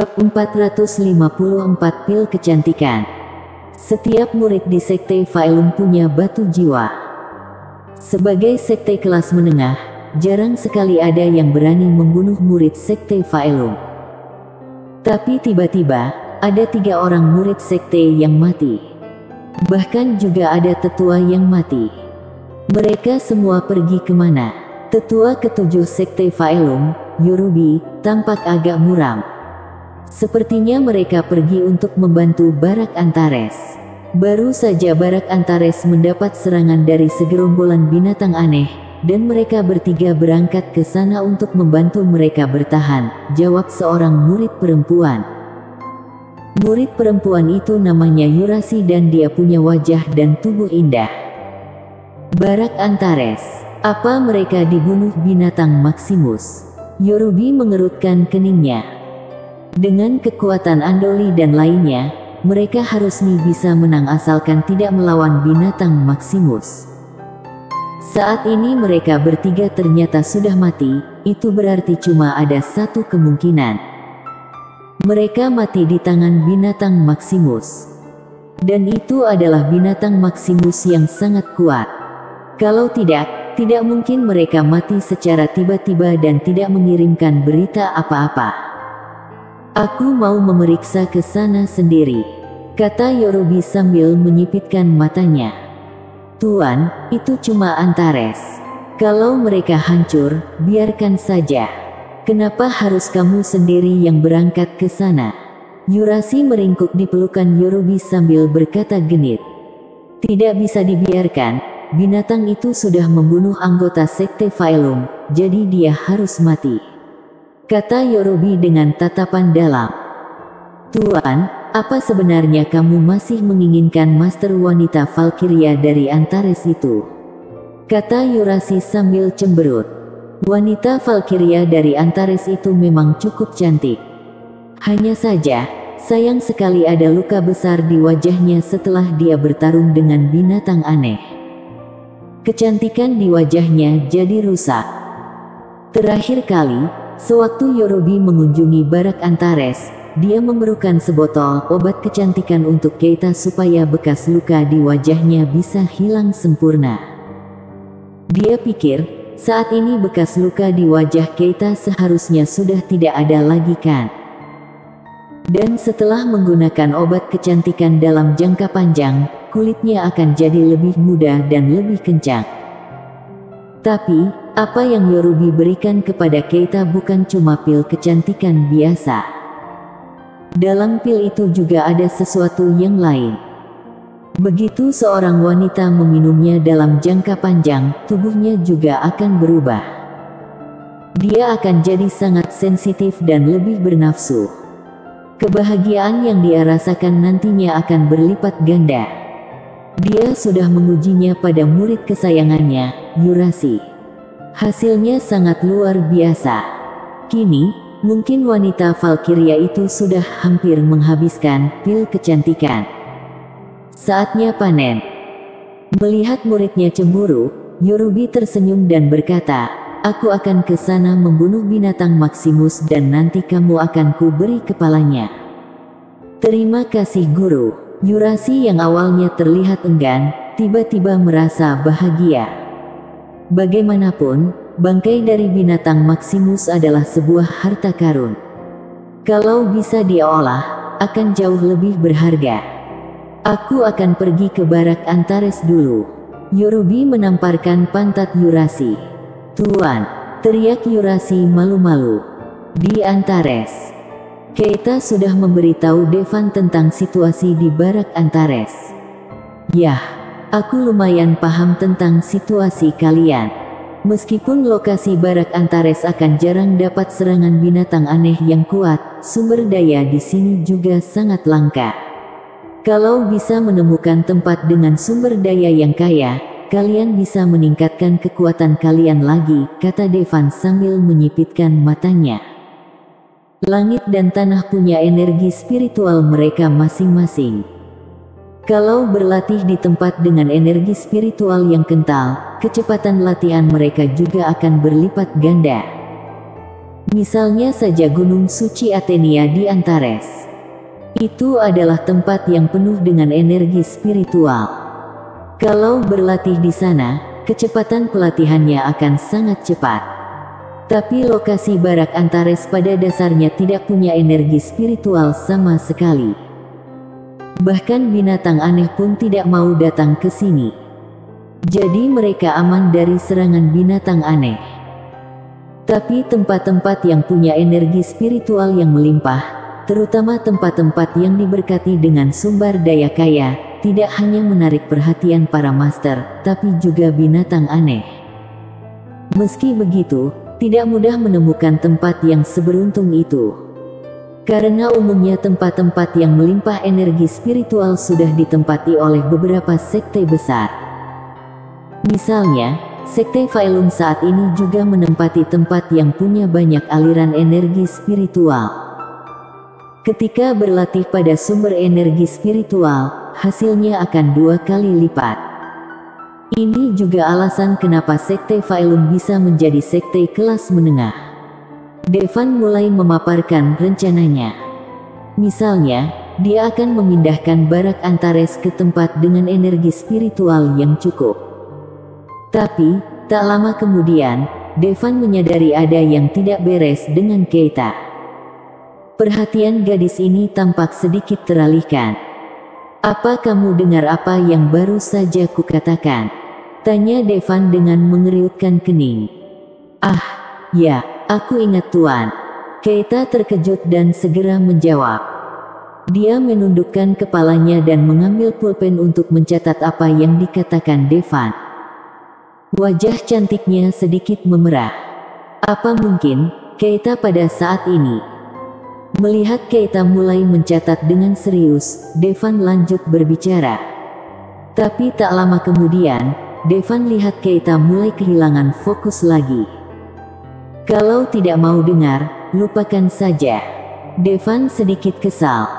Bab 454 Pil Kecantikan Setiap murid di Sekte Faelum punya batu jiwa. Sebagai sekte kelas menengah, jarang sekali ada yang berani membunuh murid Sekte Faelum. Tapi tiba-tiba, ada tiga orang murid Sekte yang mati. Bahkan juga ada tetua yang mati. Mereka semua pergi ke mana? Tetua ketujuh Sekte Faelum, Yorubi, tampak agak muram. Sepertinya mereka pergi untuk membantu Barak Antares. Baru saja Barak Antares mendapat serangan dari segerombolan binatang aneh, dan mereka bertiga berangkat ke sana untuk membantu mereka bertahan, jawab seorang murid perempuan. Murid perempuan itu namanya Yurasi dan dia punya wajah dan tubuh indah. Barak Antares, apa mereka dibunuh binatang Maximus? Yorubi mengerutkan keningnya. Dengan kekuatan Andoli dan lainnya, mereka harus nih bisa menang asalkan tidak melawan binatang Maximus. Saat ini mereka bertiga ternyata sudah mati, itu berarti cuma ada satu kemungkinan. Mereka mati di tangan binatang Maximus. Dan itu adalah binatang Maximus yang sangat kuat. Kalau tidak, tidak mungkin mereka mati secara tiba-tiba dan tidak mengirimkan berita apa-apa. Aku mau memeriksa ke sana sendiri, kata Yorobi sambil menyipitkan matanya. Tuan, itu cuma Antares. Kalau mereka hancur, biarkan saja. Kenapa harus kamu sendiri yang berangkat ke sana? Yurasi meringkuk di pelukan Yorobi sambil berkata genit. Tidak bisa dibiarkan, binatang itu sudah membunuh anggota Sekte Faelum, jadi dia harus mati kata Yorobi dengan tatapan dalam. Tuan, apa sebenarnya kamu masih menginginkan master wanita Valkyria dari Antares itu? Kata Yurasi sambil cemberut. Wanita Valkyria dari Antares itu memang cukup cantik. Hanya saja, sayang sekali ada luka besar di wajahnya setelah dia bertarung dengan binatang aneh. Kecantikan di wajahnya jadi rusak. Terakhir kali, Sewaktu Yorobi mengunjungi Barak Antares, dia memerlukan sebotol obat kecantikan untuk Keita supaya bekas luka di wajahnya bisa hilang sempurna. Dia pikir, saat ini bekas luka di wajah Keita seharusnya sudah tidak ada lagi kan. Dan setelah menggunakan obat kecantikan dalam jangka panjang, kulitnya akan jadi lebih muda dan lebih kencang. Tapi, apa yang Yorubi berikan kepada Keita bukan cuma pil kecantikan biasa. Dalam pil itu juga ada sesuatu yang lain. Begitu seorang wanita meminumnya dalam jangka panjang, tubuhnya juga akan berubah. Dia akan jadi sangat sensitif dan lebih bernafsu. Kebahagiaan yang dia rasakan nantinya akan berlipat ganda. Dia sudah mengujinya pada murid kesayangannya, Yurasi. Hasilnya sangat luar biasa. Kini, mungkin wanita Valkyria itu sudah hampir menghabiskan pil kecantikan. Saatnya panen. Melihat muridnya cemburu, Yorubi tersenyum dan berkata, Aku akan ke sana membunuh binatang Maximus dan nanti kamu akan kuberi kepalanya. Terima kasih guru. Yurasi yang awalnya terlihat enggan, tiba-tiba merasa bahagia. Bagaimanapun, bangkai dari binatang Maximus adalah sebuah harta karun. Kalau bisa diolah, akan jauh lebih berharga. Aku akan pergi ke barak Antares dulu. Yorubi menamparkan pantat Yurasi. Tuan, teriak Yurasi malu-malu. Di Antares. Keita sudah memberitahu Devan tentang situasi di barak Antares. Yah, Aku lumayan paham tentang situasi kalian. Meskipun lokasi barak Antares akan jarang dapat serangan binatang aneh yang kuat, sumber daya di sini juga sangat langka. Kalau bisa menemukan tempat dengan sumber daya yang kaya, kalian bisa meningkatkan kekuatan kalian lagi, kata Devan sambil menyipitkan matanya. Langit dan tanah punya energi spiritual mereka masing-masing. Kalau berlatih di tempat dengan energi spiritual yang kental, kecepatan latihan mereka juga akan berlipat ganda. Misalnya saja Gunung Suci Athenia di Antares. Itu adalah tempat yang penuh dengan energi spiritual. Kalau berlatih di sana, kecepatan pelatihannya akan sangat cepat. Tapi lokasi Barak Antares pada dasarnya tidak punya energi spiritual sama sekali. Bahkan binatang aneh pun tidak mau datang ke sini. Jadi mereka aman dari serangan binatang aneh. Tapi tempat-tempat yang punya energi spiritual yang melimpah, terutama tempat-tempat yang diberkati dengan sumber daya kaya, tidak hanya menarik perhatian para master, tapi juga binatang aneh. Meski begitu, tidak mudah menemukan tempat yang seberuntung itu. Karena umumnya tempat-tempat yang melimpah energi spiritual sudah ditempati oleh beberapa sekte besar. Misalnya, Sekte Failun saat ini juga menempati tempat yang punya banyak aliran energi spiritual. Ketika berlatih pada sumber energi spiritual, hasilnya akan dua kali lipat. Ini juga alasan kenapa Sekte Failun bisa menjadi sekte kelas menengah. Devan mulai memaparkan rencananya. Misalnya, dia akan memindahkan Barak Antares ke tempat dengan energi spiritual yang cukup. Tapi, tak lama kemudian, Devan menyadari ada yang tidak beres dengan Keita. Perhatian gadis ini tampak sedikit teralihkan. Apa kamu dengar apa yang baru saja kukatakan? Tanya Devan dengan mengeriutkan kening. Ah, ya, Aku ingat Tuan. Keita terkejut dan segera menjawab. Dia menundukkan kepalanya dan mengambil pulpen untuk mencatat apa yang dikatakan Devan. Wajah cantiknya sedikit memerah. Apa mungkin, Keita pada saat ini? Melihat Keita mulai mencatat dengan serius, Devan lanjut berbicara. Tapi tak lama kemudian, Devan lihat Keita mulai kehilangan fokus lagi. Kalau tidak mau dengar, lupakan saja. Devan sedikit kesal.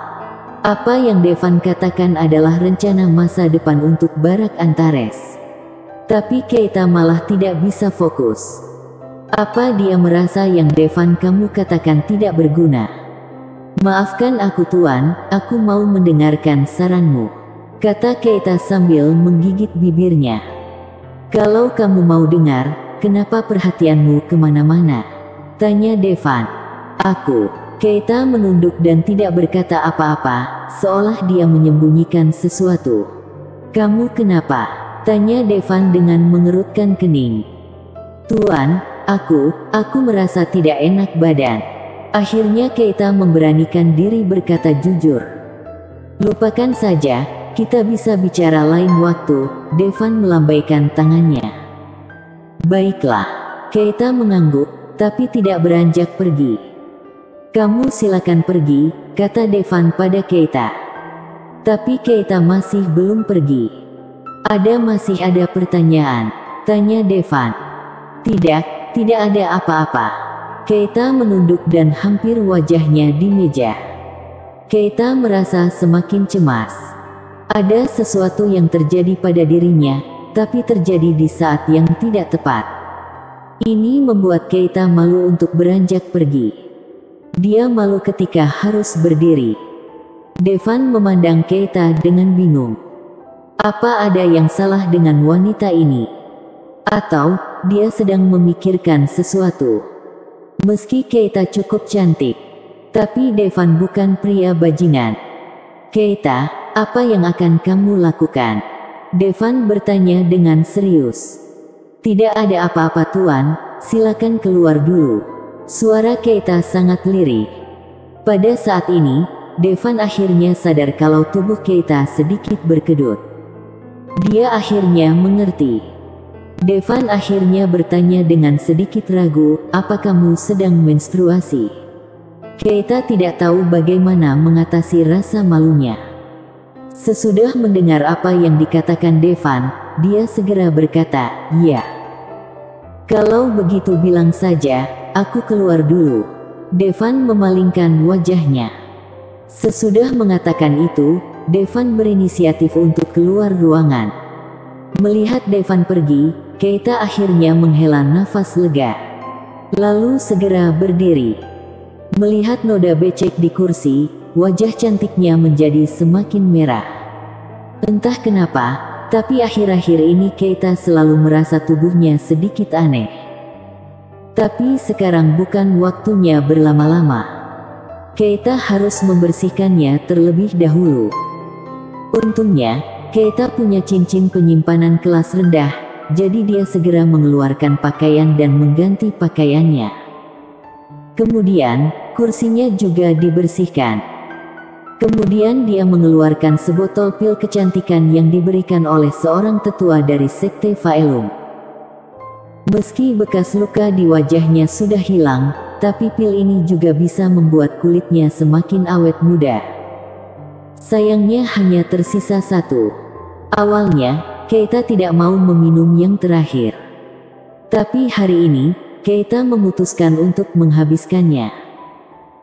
Apa yang Devan katakan adalah rencana masa depan untuk Barak Antares. Tapi Keita malah tidak bisa fokus. Apa dia merasa yang Devan kamu katakan tidak berguna? Maafkan aku tuan, aku mau mendengarkan saranmu. Kata Keita sambil menggigit bibirnya. Kalau kamu mau dengar, Kenapa perhatianmu ke mana-mana? Tanya Devan. Aku. Keita menunduk dan tidak berkata apa-apa, seolah dia menyembunyikan sesuatu. Kamu kenapa? Tanya Devan dengan mengerutkan kening. Tuan, aku, aku merasa tidak enak badan. Akhirnya Keita memberanikan diri berkata jujur. Lupakan saja, kita bisa bicara lain waktu, Devan melambaikan tangannya. Baiklah, Keita mengangguk, tapi tidak beranjak pergi. Kamu silakan pergi, kata Devan pada Keita. Tapi Keita masih belum pergi. Ada masih ada pertanyaan, tanya Devan. Tidak, tidak ada apa-apa. Keita menunduk dan hampir wajahnya di meja. Keita merasa semakin cemas. Ada sesuatu yang terjadi pada dirinya, tapi terjadi di saat yang tidak tepat. Ini membuat Keita malu untuk beranjak pergi. Dia malu ketika harus berdiri. Devan memandang Keita dengan bingung. Apa ada yang salah dengan wanita ini? Atau, dia sedang memikirkan sesuatu. Meski Keita cukup cantik, tapi Devan bukan pria bajingan. Keita, apa yang akan kamu lakukan? Devan bertanya dengan serius. Tidak ada apa-apa tuan, silakan keluar dulu. Suara Keita sangat lirik. Pada saat ini, Devan akhirnya sadar kalau tubuh Keita sedikit berkedut. Dia akhirnya mengerti. Devan akhirnya bertanya dengan sedikit ragu, apa kamu sedang menstruasi? Keita tidak tahu bagaimana mengatasi rasa malunya. Sesudah mendengar apa yang dikatakan Devan, dia segera berkata, "Ya." Kalau begitu bilang saja, aku keluar dulu. Devan memalingkan wajahnya. Sesudah mengatakan itu, Devan berinisiatif untuk keluar ruangan. Melihat Devan pergi, Keita akhirnya menghela nafas lega. Lalu segera berdiri. Melihat noda becek di kursi, wajah cantiknya menjadi semakin merah. Entah kenapa, tapi akhir-akhir ini Keita selalu merasa tubuhnya sedikit aneh. Tapi sekarang bukan waktunya berlama-lama. Keita harus membersihkannya terlebih dahulu. Untungnya, Keita punya cincin penyimpanan kelas rendah, jadi dia segera mengeluarkan pakaian dan mengganti pakaiannya. Kemudian, kursinya juga dibersihkan. Kemudian dia mengeluarkan sebotol pil kecantikan yang diberikan oleh seorang tetua dari Sekte Faelum. Meski bekas luka di wajahnya sudah hilang, tapi pil ini juga bisa membuat kulitnya semakin awet muda. Sayangnya hanya tersisa satu. Awalnya, Keita tidak mau meminum yang terakhir. Tapi hari ini, Keita memutuskan untuk menghabiskannya.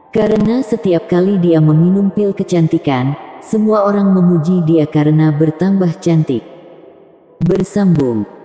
Karena setiap kali dia meminum pil kecantikan, semua orang memuji dia karena bertambah cantik. Bersambung